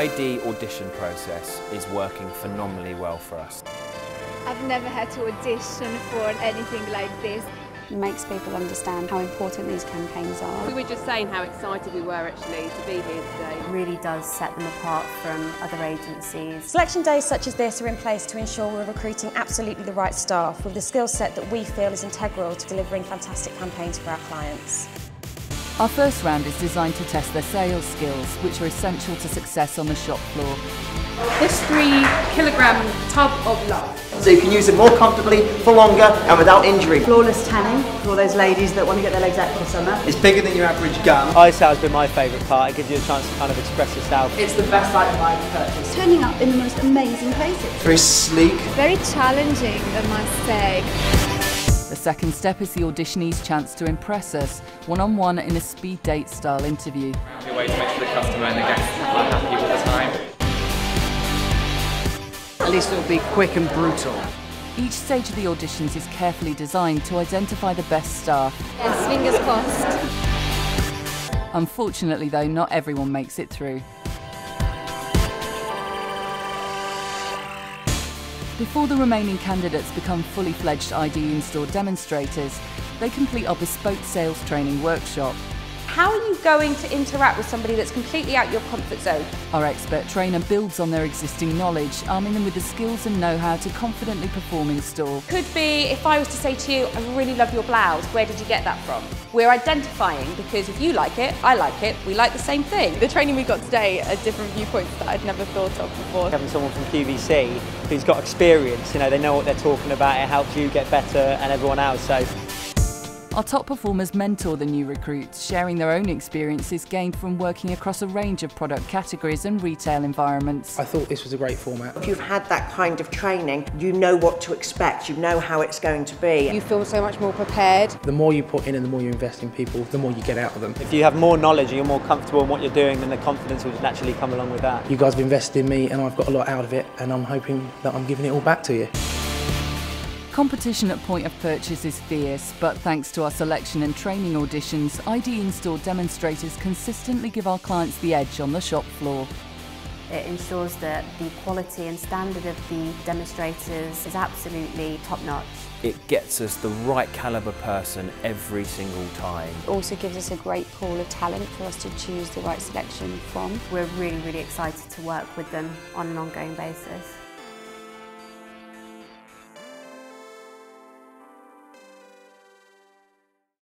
ID audition process is working phenomenally well for us. I've never had to audition for anything like this. It makes people understand how important these campaigns are. We were just saying how excited we were actually to be here today. It really does set them apart from other agencies. Selection days such as this are in place to ensure we're recruiting absolutely the right staff with the skill set that we feel is integral to delivering fantastic campaigns for our clients. Our first round is designed to test their sales skills, which are essential to success on the shop floor. This three kilogram tub of love. So you can use it more comfortably, for longer, and without injury. Flawless tanning for all those ladies that want to get their legs out for the summer. It's bigger than your average gun. Ice out has been my favourite part. It gives you a chance to kind of express yourself. It's the best item I've purchased. Turning up in the most amazing places. Very sleek. Very challenging, I must say. The second step is the auditionee's chance to impress us, one-on-one in a speed date style interview. A way to make sure the customer and the guests are happy all the time. At least it'll be quick and brutal. Each stage of the auditions is carefully designed to identify the best staff. Yes, fingers crossed. Unfortunately though, not everyone makes it through. Before the remaining candidates become fully fledged ID in-store demonstrators, they complete our bespoke sales training workshop. How are you going to interact with somebody that's completely out your comfort zone? Our expert trainer builds on their existing knowledge, arming them with the skills and know-how to confidently perform in store. Could be if I was to say to you, I really love your blouse, where did you get that from? We're identifying because if you like it, I like it, we like the same thing. The training we've got today are different viewpoints that I'd never thought of before. Having someone from QVC who's got experience, you know, they know what they're talking about, it helps you get better and everyone else. So Our top performers mentor the new recruits, sharing their own experiences gained from working across a range of product categories and retail environments. I thought this was a great format. If you've had that kind of training, you know what to expect, you know how it's going to be. You feel so much more prepared. The more you put in and the more you invest in people, the more you get out of them. if you have more knowledge and you're more comfortable in what you're doing, then the confidence will naturally come along with that. You guys have invested in me and I've got a lot out of it and I'm hoping that I'm giving it all back to you. Competition at point of purchase is fierce, but thanks to our selection and training auditions, ID in-store demonstrators consistently give our clients the edge on the shop floor. It ensures that the quality and standard of the demonstrators is absolutely top notch. It gets us the right calibre person every single time. It also gives us a great pool of talent for us to choose the right selection from. We're really, really excited to work with them on an ongoing basis.